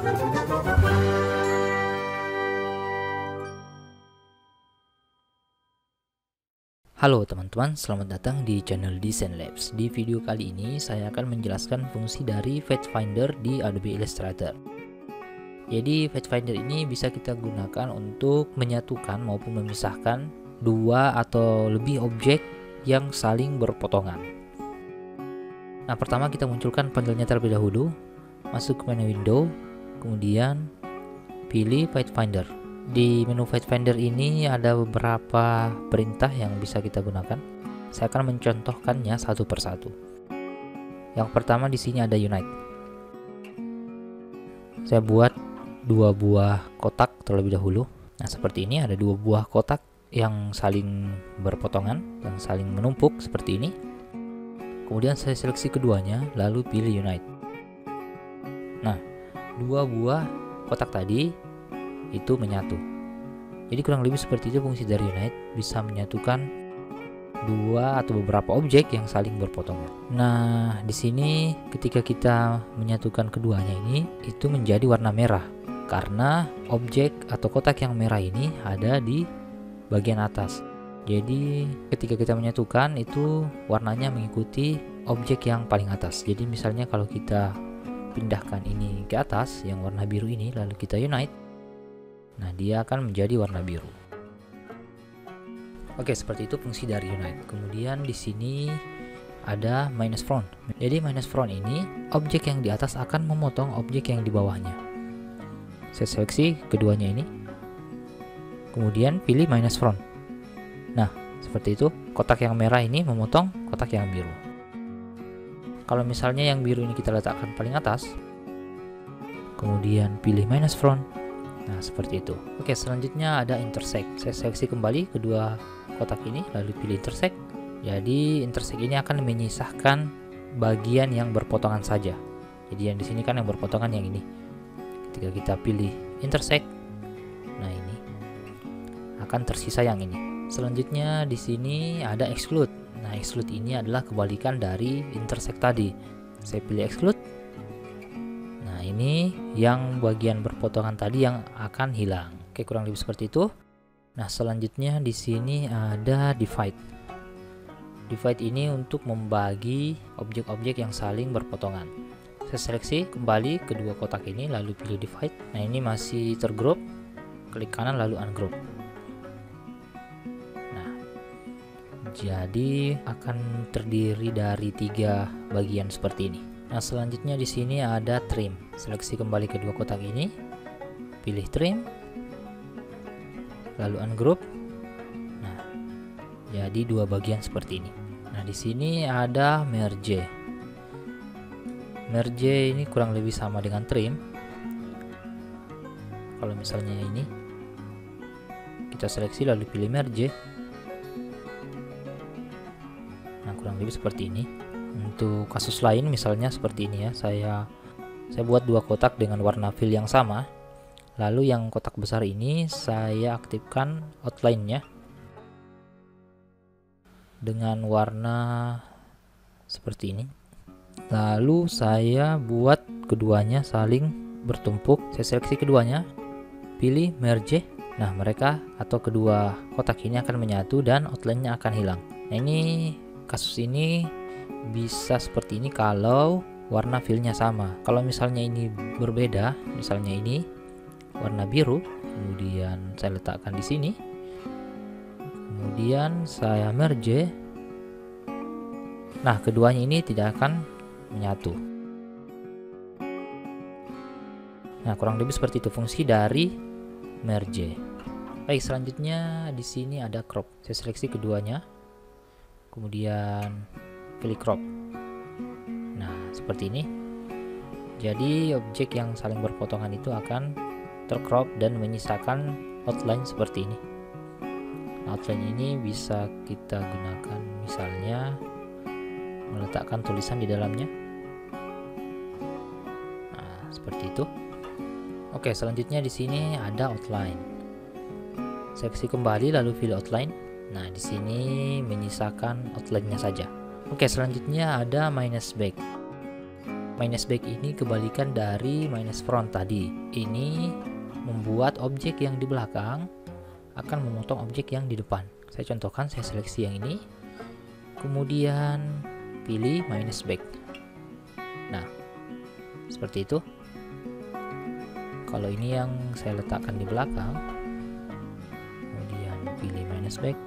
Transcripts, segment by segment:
Halo teman-teman, selamat datang di channel Design Labs. Di video kali ini saya akan menjelaskan fungsi dari Fetch Finder di Adobe Illustrator. Jadi Fetch Finder ini bisa kita gunakan untuk menyatukan maupun memisahkan dua atau lebih objek yang saling berpotongan. Nah, pertama kita munculkan panelnya terlebih dahulu, masuk ke menu window, kemudian pilih Fetch Finder di menu Fetch Finder ini ada beberapa perintah yang bisa kita gunakan. Saya akan mencontohkannya satu persatu. Yang pertama di sini ada Unite. Saya buat dua buah kotak terlebih dahulu. Nah, seperti ini ada dua buah kotak yang saling berpotongan, yang saling menumpuk seperti ini. Kemudian saya seleksi keduanya, lalu pilih Unite. Dua buah kotak tadi itu menyatu. Jadi kurang lebih seperti itu fungsi dari unite bisa menyatukan dua atau beberapa objek yang saling berpotongan. Nah, di sini ketika kita menyatukan keduanya ini itu menjadi warna merah karena objek atau kotak yang merah ini ada di bagian atas. Jadi ketika kita menyatukan itu warnanya mengikuti objek yang paling atas. Jadi misalnya kalau kita pindahkan ini ke atas yang warna biru ini lalu kita unite Nah, dia akan menjadi warna biru. Oke, seperti itu fungsi dari unite. Kemudian di sini ada minus front. Jadi minus front ini objek yang di atas akan memotong objek yang di bawahnya. Saya seleksi keduanya ini. Kemudian pilih minus front. Nah, seperti itu. Kotak yang merah ini memotong kotak yang biru. Kalau misalnya yang biru ini kita letakkan paling atas, kemudian pilih minus front, Nah, seperti itu. Oke, selanjutnya ada intersect. Saya seleksi kembali kedua kotak ini, lalu pilih intersect. Jadi, intersect ini akan menyisahkan bagian yang berpotongan saja. Jadi, yang di sini kan yang berpotongan yang ini. Ketika kita pilih intersect, nah ini akan tersisa yang ini. Selanjutnya di sini ada exclude. Nah, exclude ini adalah kebalikan dari intersect tadi. Saya pilih exclude, ini yang bagian berpotongan tadi yang akan hilang. Oke, kurang lebih seperti itu. Nah, selanjutnya di sini ada divide. Divide ini untuk membagi objek-objek yang saling berpotongan. Saya seleksi kembali kedua kotak ini lalu pilih divide. Nah, ini masih tergroup. Klik kanan lalu ungroup. Jadi akan terdiri dari tiga bagian seperti ini. Nah, selanjutnya di sini ada trim. Seleksi kembali kedua kotak ini. Pilih trim. Lalu ungroup. Nah, jadi dua bagian seperti ini. Nah, di sini ada merge. Merge ini kurang lebih sama dengan trim. Kalau misalnya ini kita seleksi lalu pilih merge. Kurang lebih seperti ini. Untuk kasus lain misalnya seperti ini ya saya saya buat dua kotak dengan warna fill yang sama. Lalu yang kotak besar ini saya aktifkan outline-nya dengan warna seperti ini. Lalu saya buat keduanya saling bertumpuk. Saya seleksi keduanya pilih merge. Nah mereka atau kedua kotak ini akan menyatu dan outline-nya akan hilang. Nah ini kasus ini bisa seperti ini kalau warna fillnya sama. Kalau misalnya ini berbeda misalnya ini warna biru kemudian saya letakkan di sini kemudian saya merge nah keduanya ini tidak akan menyatu. Nah kurang lebih seperti itu fungsi dari merge. Baik selanjutnya di sini ada crop. Saya seleksi keduanya kemudian pilih crop. Nah seperti ini. Jadi objek yang saling berpotongan itu akan tercrop dan menyisakan outline seperti ini. Outline ini bisa kita gunakan misalnya meletakkan tulisan di dalamnya. Nah seperti itu. Oke selanjutnya di sini ada outline. Seksi kembali lalu pilih outline nah di sini menyisakan outline-nya saja Oke, selanjutnya ada minus back. minus back ini kebalikan dari minus front tadi. Ini membuat objek yang di belakang akan memotong objek yang di depan. Saya contohkan, saya seleksi yang ini. Kemudian pilih minus back. Nah, seperti itu. Kalau ini yang saya letakkan di belakang, kemudian pilih minus back.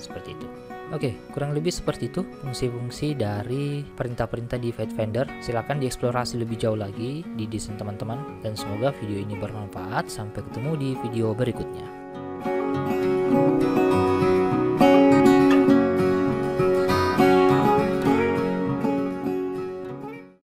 Seperti itu. Oke, kurang lebih seperti itu fungsi-fungsi dari perintah-perintah di Vendor. Silahkan dieksplorasi lebih jauh lagi di desain teman-teman. Dan semoga video ini bermanfaat. Sampai ketemu di video berikutnya.